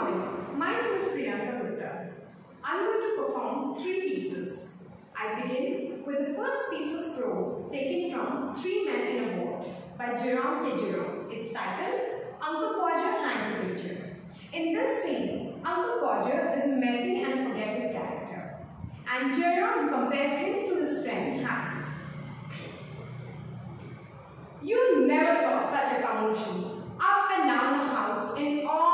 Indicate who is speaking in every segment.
Speaker 1: morning. My name is Priyanka Gupta. I'm going to perform three pieces. I begin with the first piece of prose taken from Three Men in a Boat by Jerome K. Jerome. It's titled Uncle Hangs a Picture. In this scene, Uncle Podger is a messy and forgetful character. And Jerome compares him to his friend Hans. You never saw such a commotion up and down the house in all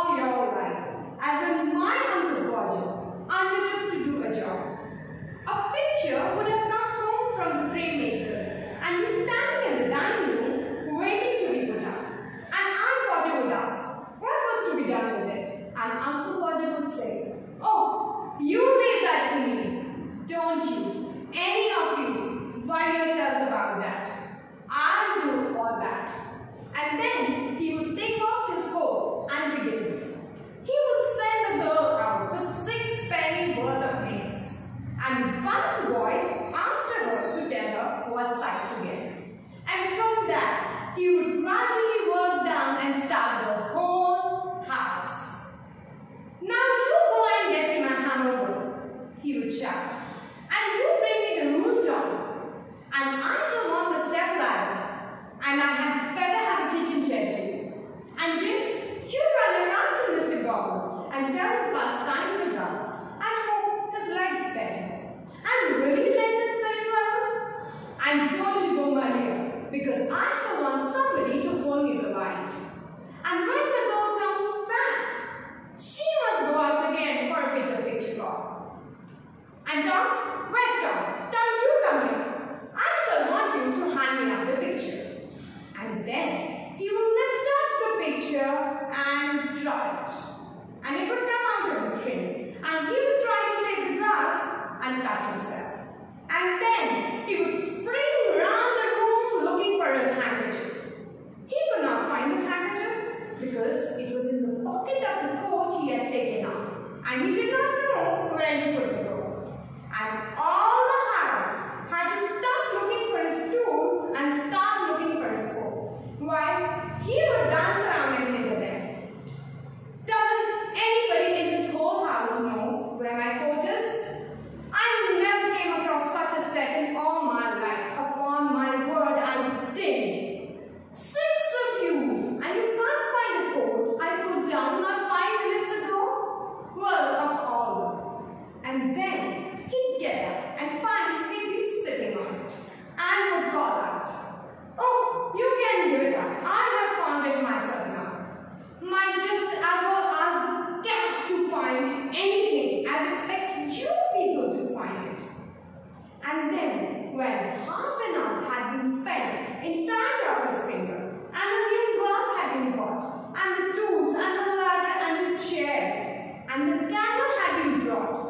Speaker 1: Then, when half an hour had been spent in tying up his finger, and a new glass had been bought, and the tools, and the ladder, and the chair, and the candle had been brought,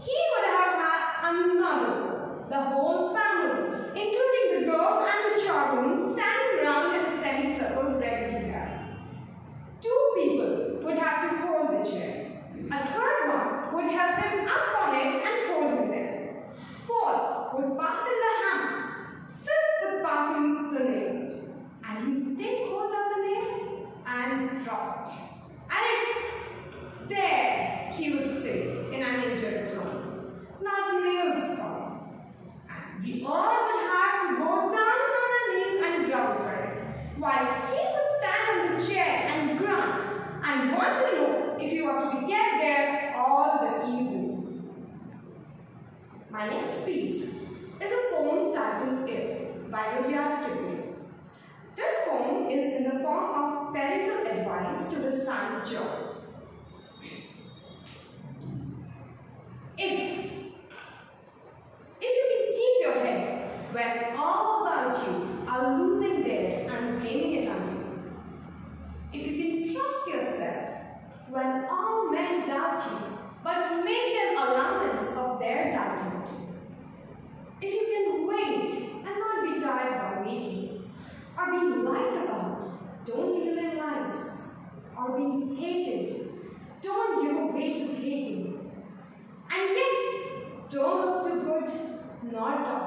Speaker 1: he would have had another, the whole family, including the girl and the charwoman, standing round in a semicircle ready to die. Two people would have to hold the chair. A third one would help him up on it and hold him there. Fourth would pass him the hammer. Fifth would pass him the nail. And he would take hold of the nail and. There, he would say in an injured tone. Now the nail's gone. And we all would have to go down on our knees and grovel for it. While he would stand on the chair and grunt and want to know if he was to be kept there all the evening. My next piece is a poem titled If by Rudyard Kipling. This poem is in the form of parental advice to the son John. If if you can keep your head when all about you are losing theirs and blaming it on you, if you can trust yourself when all men doubt you, but make them allowance of their doubting if you can wait and not be tired by waiting,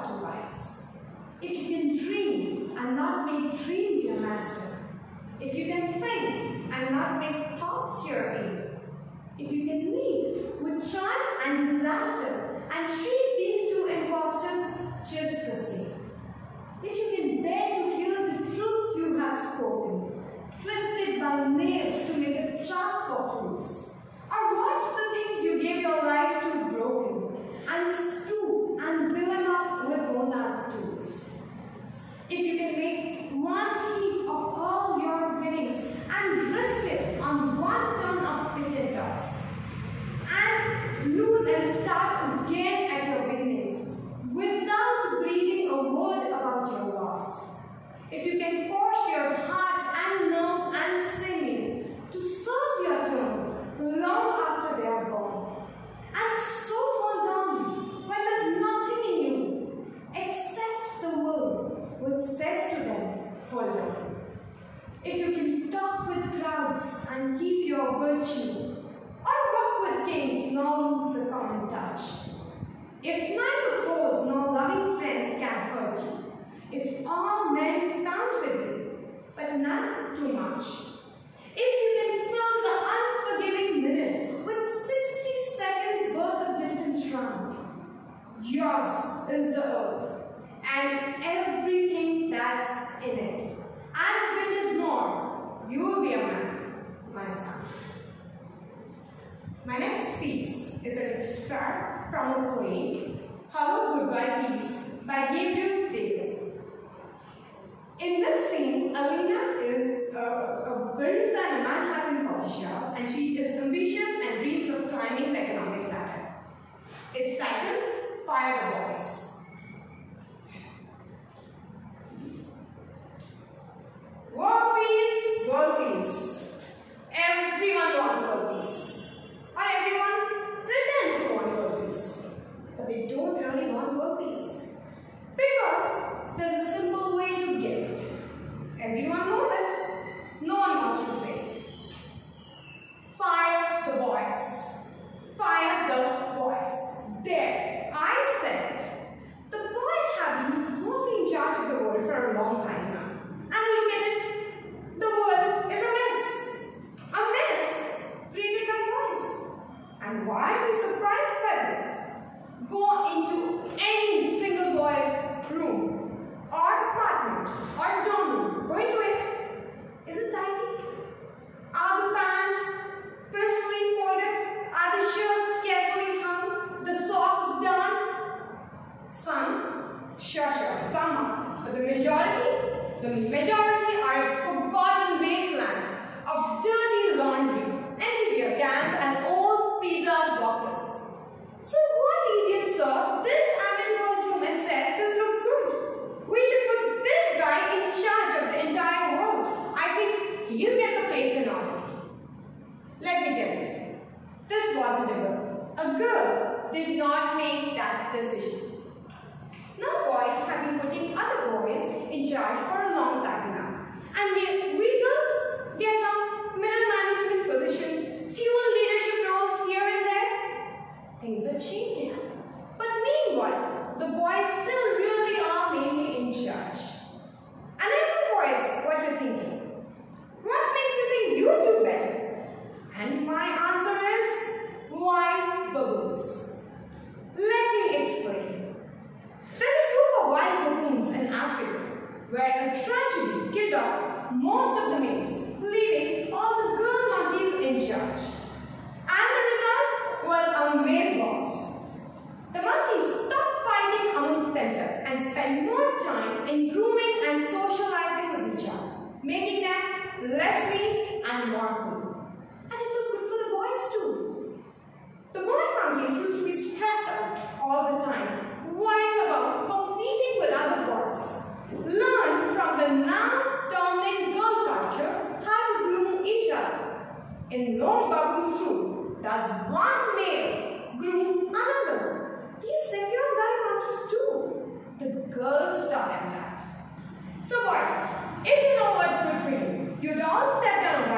Speaker 1: to rise. If you can dream and not make dreams your master, if you can think and not make thoughts your aim, if you can meet with charm and disaster and treat says to them, Hold on. If you can talk with crowds and keep your virtue, or walk with kings nor lose the common touch. If neither foes nor loving friends can hurt you, if all men count with you, but none too much, My next piece is an extract from a play, Hello Goodbye Peace by Gabriel Davis. In this scene, Alina is uh, a barista in a Manhattan coffee shop and she is ambitious and dreams of climbing the economic ladder. It's titled Fireball. So boys, If you know what's good for you, you don't step down.